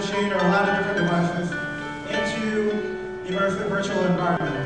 machine or a lot of different devices into immersive virtual environment.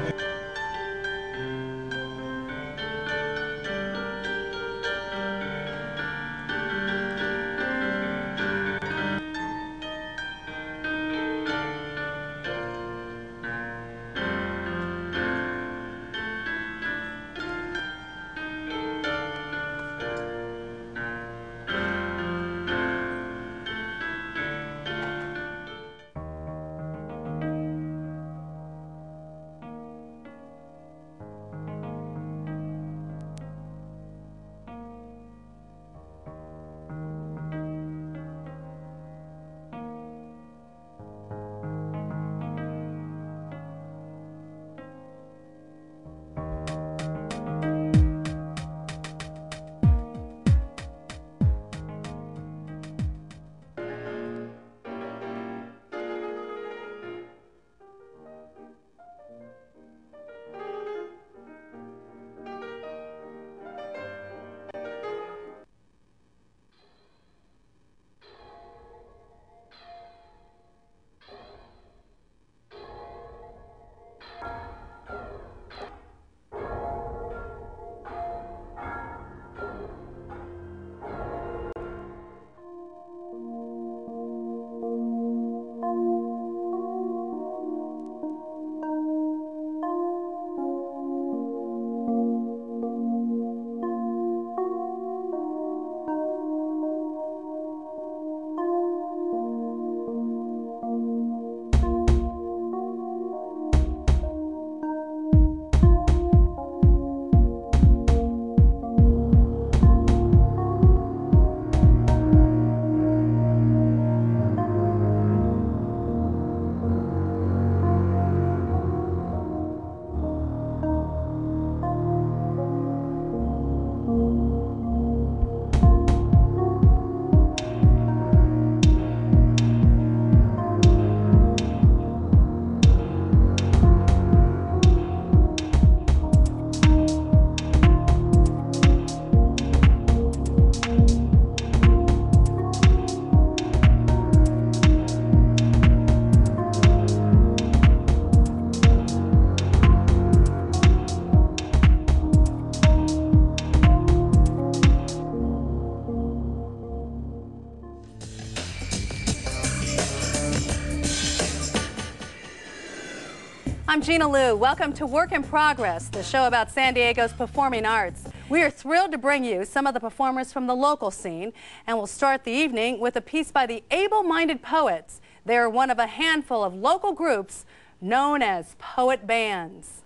I'm Gina Liu. Welcome to Work in Progress, the show about San Diego's performing arts. We are thrilled to bring you some of the performers from the local scene, and we'll start the evening with a piece by the Able Minded Poets. They are one of a handful of local groups known as poet bands.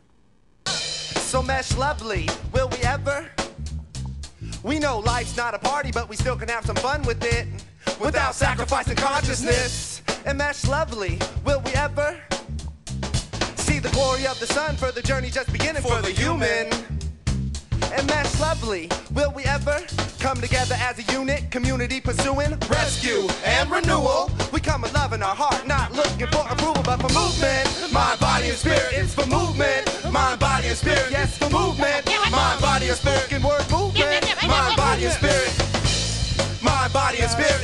So mesh lovely, will we ever? We know life's not a party, but we still can have some fun with it without sacrificing consciousness. And mesh lovely, will we ever? The glory of the sun for the journey just beginning for, the human. And mesh lovely, will we ever come together as a unit, community pursuing rescue and renewal? We come with love in our heart, not looking for approval, but for movement. Mind, body, and spirit, it's for movement. Mind, body, and spirit, yes, for movement. Mind, body, and spirit, word movement. Mind, body, and spirit. Mind, body, and spirit,